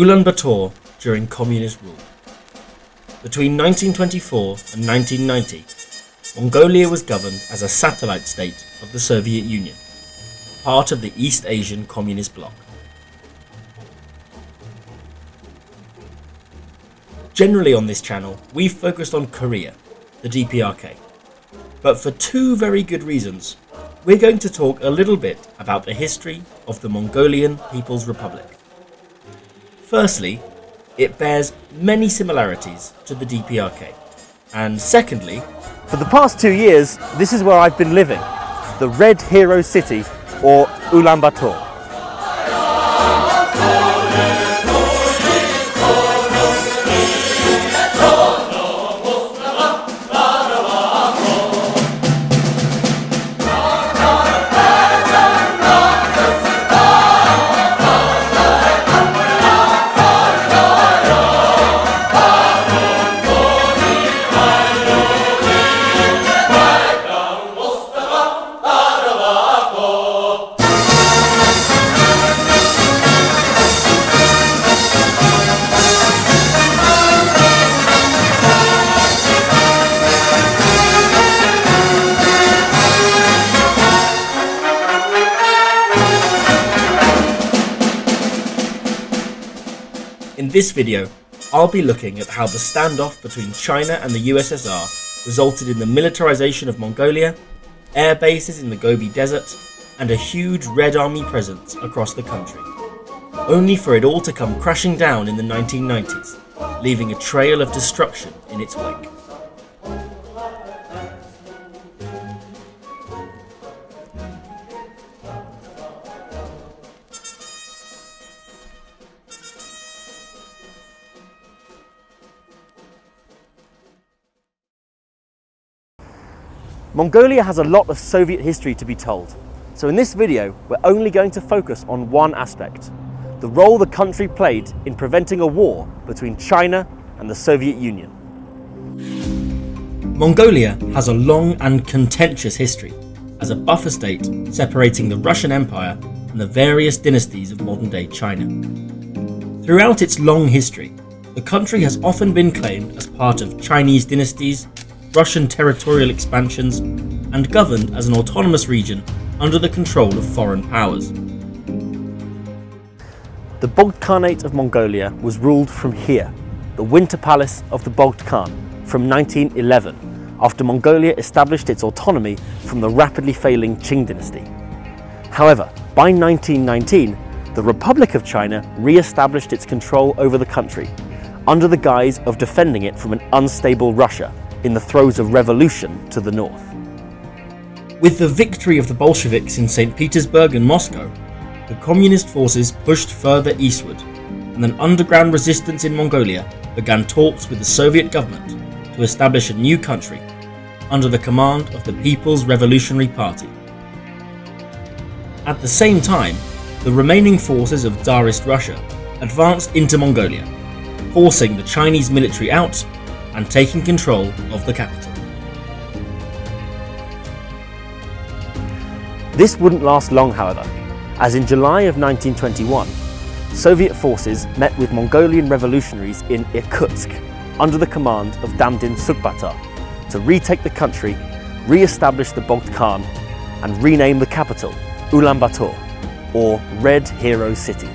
Ulaanbaatar during communist rule. Between 1924 and 1990, Mongolia was governed as a satellite state of the Soviet Union, part of the East Asian Communist Bloc. Generally on this channel, we've focused on Korea, the DPRK. But for two very good reasons, we're going to talk a little bit about the history of the Mongolian People's Republic. Firstly, it bears many similarities to the DPRK. And secondly, for the past two years, this is where I've been living, the Red Hero City, or Ulaanbaatar. This video, I'll be looking at how the standoff between China and the USSR resulted in the militarization of Mongolia, air bases in the Gobi Desert, and a huge Red Army presence across the country. Only for it all to come crashing down in the 1990s, leaving a trail of destruction in its wake. Mongolia has a lot of Soviet history to be told, so in this video we're only going to focus on one aspect, the role the country played in preventing a war between China and the Soviet Union. Mongolia has a long and contentious history as a buffer state separating the Russian Empire and the various dynasties of modern day China. Throughout its long history, the country has often been claimed as part of Chinese dynasties Russian territorial expansions, and governed as an autonomous region under the control of foreign powers. The Bogd Khanate of Mongolia was ruled from here, the Winter Palace of the Bogd Khan, from 1911, after Mongolia established its autonomy from the rapidly failing Qing dynasty. However, by 1919, the Republic of China re-established its control over the country, under the guise of defending it from an unstable Russia in the throes of revolution to the north. With the victory of the Bolsheviks in St. Petersburg and Moscow, the communist forces pushed further eastward, and an underground resistance in Mongolia began talks with the Soviet government to establish a new country under the command of the People's Revolutionary Party. At the same time, the remaining forces of Tsarist Russia advanced into Mongolia, forcing the Chinese military out and taking control of the capital. This wouldn't last long, however, as in July of 1921, Soviet forces met with Mongolian revolutionaries in Irkutsk under the command of Damdin Sükhbaatar to retake the country, re-establish the Bogd Khan and rename the capital Ulaanbaatar, or Red Hero City.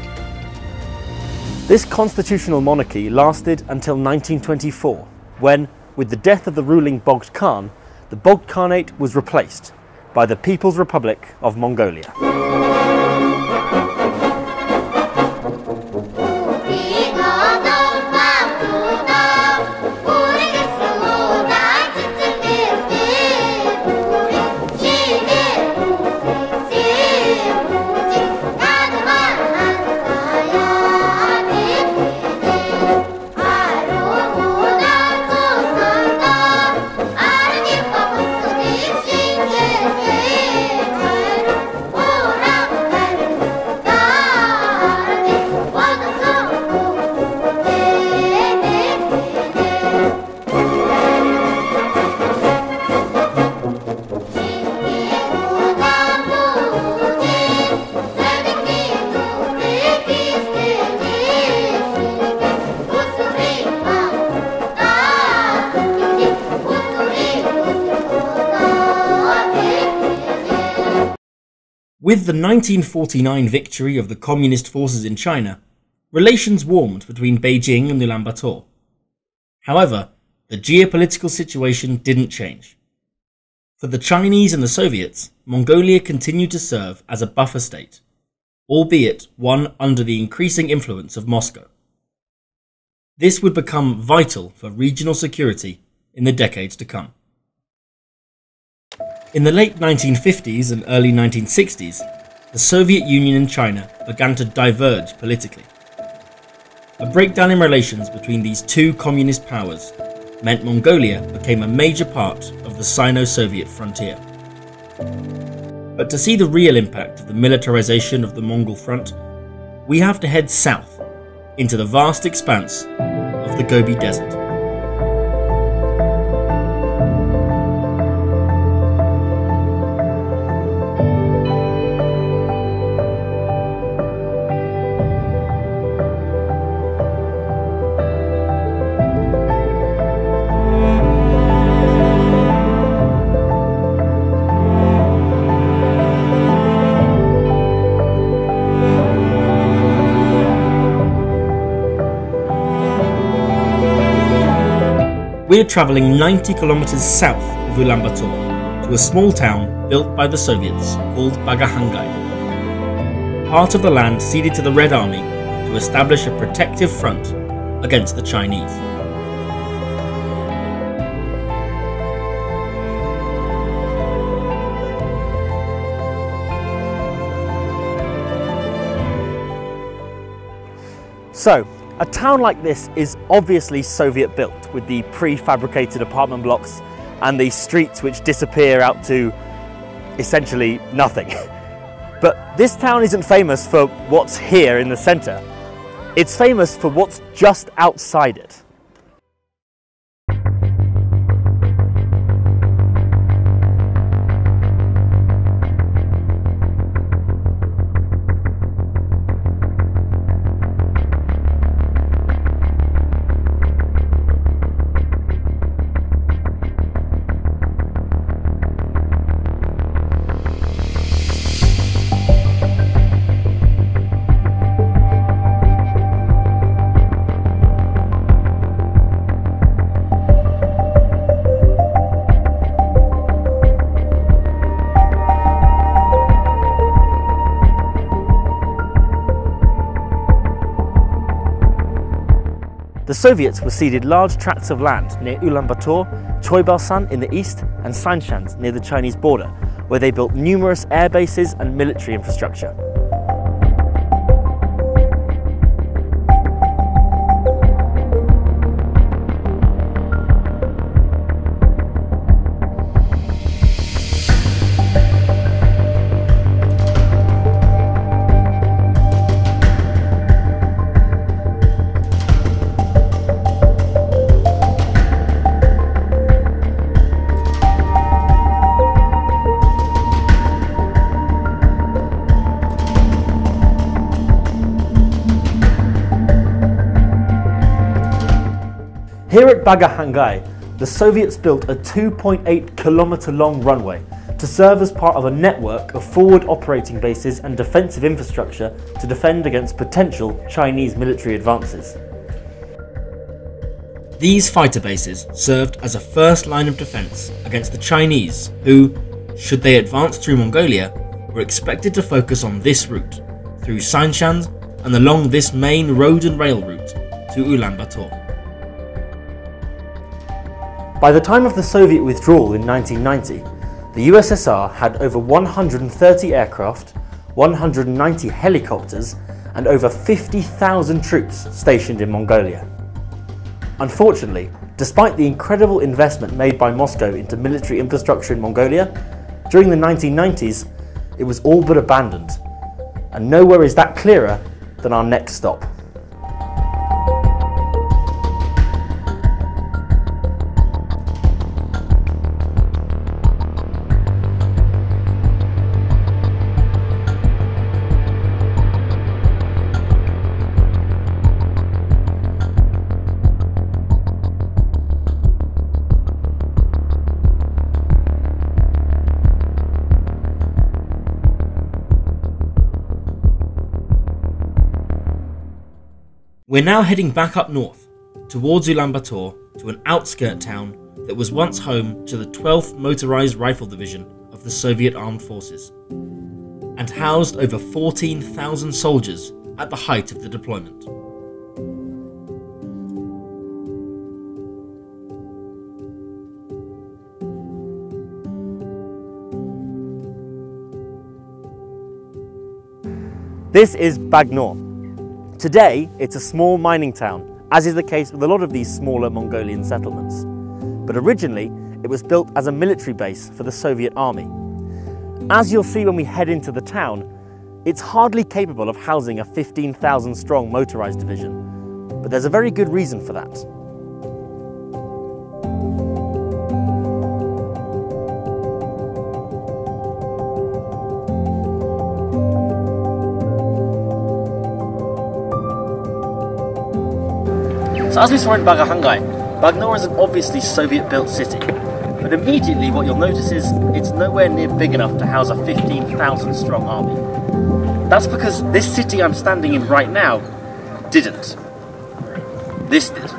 This constitutional monarchy lasted until 1924 when, with the death of the ruling Bogd Khan, the Bogd Khanate was replaced by the People's Republic of Mongolia. With the 1949 victory of the communist forces in China, relations warmed between Beijing and Ulaanbaatar. However, the geopolitical situation didn't change. For the Chinese and the Soviets, Mongolia continued to serve as a buffer state, albeit one under the increasing influence of Moscow. This would become vital for regional security in the decades to come. In the late 1950s and early 1960s, the Soviet Union and China began to diverge politically. A breakdown in relations between these two communist powers meant Mongolia became a major part of the Sino Soviet frontier. But to see the real impact of the militarization of the Mongol front, we have to head south into the vast expanse of the Gobi Desert. We're travelling 90 kilometres south of Ulaanbaatar to a small town built by the Soviets called Bagahangai, part of the land ceded to the Red Army to establish a protective front against the Chinese. So, a town like this is obviously Soviet built with the prefabricated apartment blocks and the streets which disappear out to essentially nothing. but this town isn't famous for what's here in the centre. It's famous for what's just outside it. Soviets were ceded large tracts of land near Ulaanbaatar, Choibalsan in the east, and Sainshand near the Chinese border, where they built numerous air bases and military infrastructure. Here at Bagahangai, the Soviets built a 2.8 kilometre long runway to serve as part of a network of forward operating bases and defensive infrastructure to defend against potential Chinese military advances. These fighter bases served as a first line of defence against the Chinese, who, should they advance through Mongolia, were expected to focus on this route, through Sainshand and along this main road and rail route to Ulaanbaatar. By the time of the Soviet withdrawal in 1990, the USSR had over 130 aircraft, 190 helicopters, and over 50,000 troops stationed in Mongolia. Unfortunately, despite the incredible investment made by Moscow into military infrastructure in Mongolia, during the 1990s, it was all but abandoned. And nowhere is that clearer than our next stop. We're now heading back up north, towards Ulaanbaatar, to an outskirt town that was once home to the 12th Motorized Rifle Division of the Soviet Armed Forces, and housed over 14,000 soldiers at the height of the deployment. This is Baganuur. Today, it's a small mining town, as is the case with a lot of these smaller Mongolian settlements. But originally, it was built as a military base for the Soviet army. As you'll see when we head into the town, it's hardly capable of housing a 15,000 strong motorized division. But there's a very good reason for that. So as we saw in Bagahangai, Baganuur is an obviously Soviet-built city, but immediately what you'll notice is it's nowhere near big enough to house a 15,000 strong army. That's because this city I'm standing in right now didn't. This did.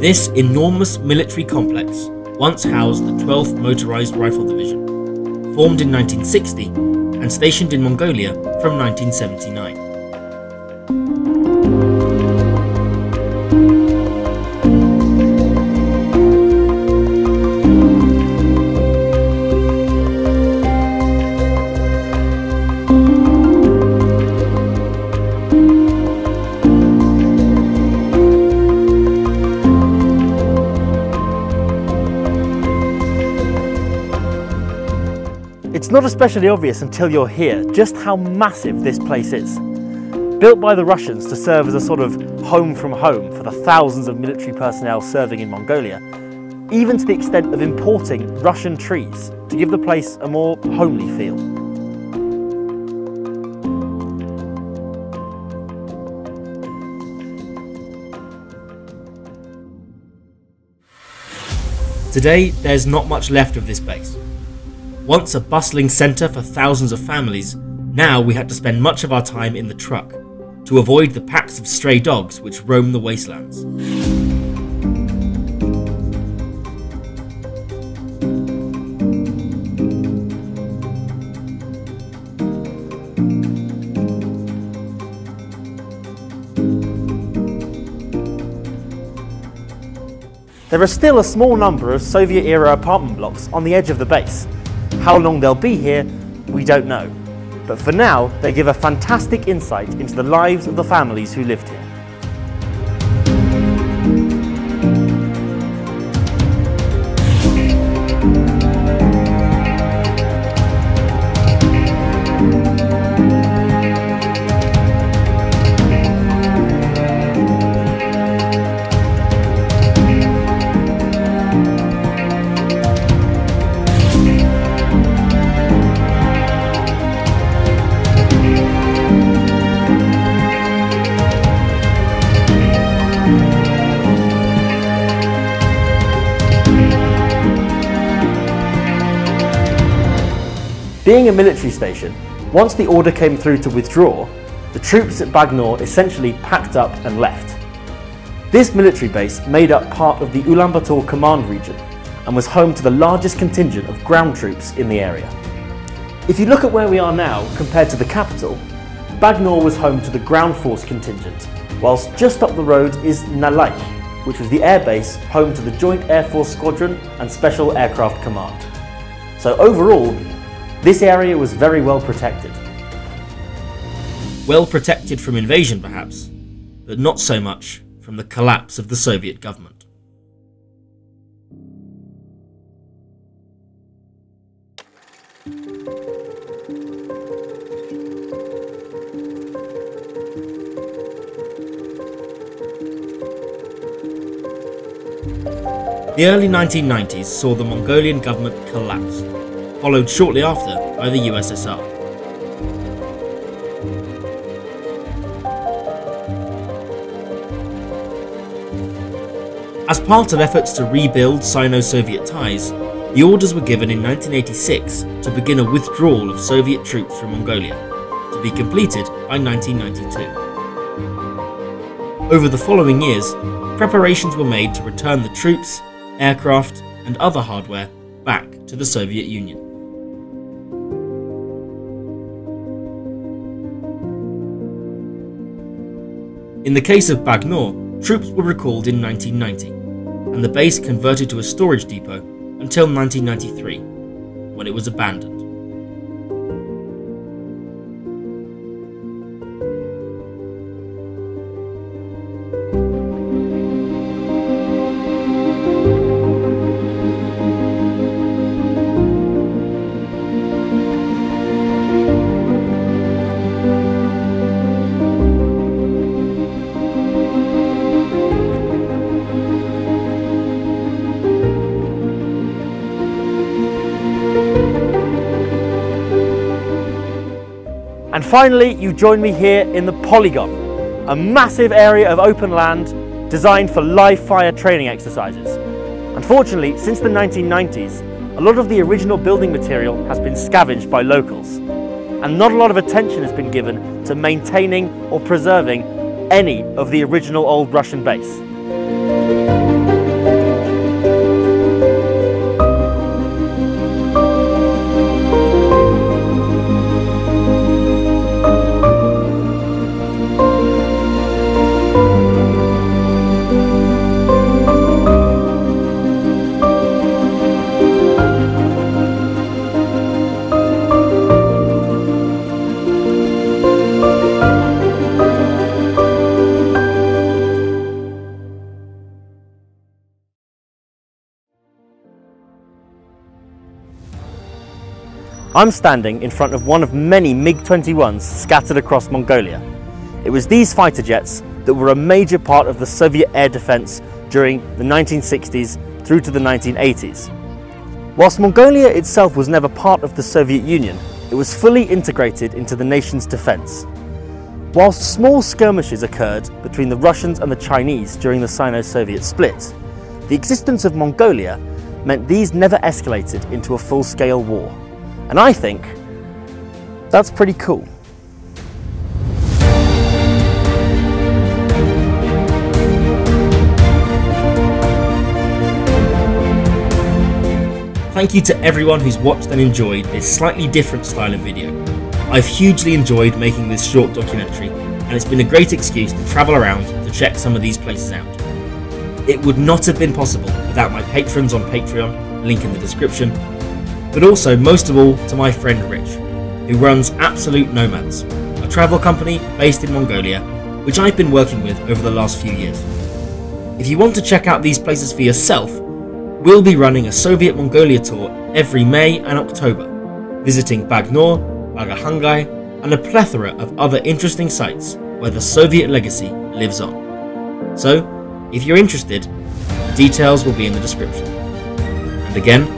This enormous military complex once housed the 12th Motorized Rifle Division, formed in 1960 and stationed in Mongolia from 1979. It's not especially obvious until you're here just how massive this place is. Built by the Russians to serve as a sort of home from home for the thousands of military personnel serving in Mongolia, even to the extent of importing Russian trees to give the place a more homely feel. Today, there's not much left of this base. Once a bustling centre for thousands of families, now we had to spend much of our time in the truck to avoid the packs of stray dogs which roam the wastelands. There are still a small number of Soviet-era apartment blocks on the edge of the base, how long they'll be here, we don't know. But for now, they give a fantastic insight into the lives of the families who lived here. Being a military station, once the order came through to withdraw, the troops at Baganuur essentially packed up and left. This military base made up part of the Ulaanbaatar command region and was home to the largest contingent of ground troops in the area. If you look at where we are now compared to the capital, Baganuur was home to the ground force contingent, whilst just up the road is Nalaikh, which was the airbase home to the Joint Air Force Squadron and Special Aircraft Command. So overall, this area was very well protected. Well protected from invasion perhaps, but not so much from the collapse of the Soviet government. The early 1990s saw the Mongolian government collapse, followed shortly after by the USSR. As part of efforts to rebuild Sino-Soviet ties, the orders were given in 1986 to begin a withdrawal of Soviet troops from Mongolia, to be completed by 1992. Over the following years, preparations were made to return the troops aircraft, and other hardware back to the Soviet Union. In the case of Baganuur, troops were recalled in 1990, and the base converted to a storage depot until 1993, when it was abandoned. Finally, you join me here in the Polygon, a massive area of open land designed for live fire training exercises. Unfortunately, since the 1990s, a lot of the original building material has been scavenged by locals, and not a lot of attention has been given to maintaining or preserving any of the original old Russian base. I'm standing in front of one of many MiG-21s scattered across Mongolia. It was these fighter jets that were a major part of the Soviet air defense during the 1960s through to the 1980s. Whilst Mongolia itself was never part of the Soviet Union, it was fully integrated into the nation's defense. Whilst small skirmishes occurred between the Russians and the Chinese during the Sino-Soviet split, the existence of Mongolia meant these never escalated into a full-scale war. And I think that's pretty cool. Thank you to everyone who's watched and enjoyed this slightly different style of video. I've hugely enjoyed making this short documentary and it's been a great excuse to travel around to check some of these places out. It would not have been possible without my patrons on Patreon, link in the description, but also most of all to my friend Rich, who runs Absolute Nomads, a travel company based in Mongolia, which I've been working with over the last few years. If you want to check out these places for yourself, we'll be running a Soviet Mongolia tour every May and October, visiting Baganuur, Bagahangai, and a plethora of other interesting sites where the Soviet legacy lives on. So, if you're interested, details will be in the description. And again,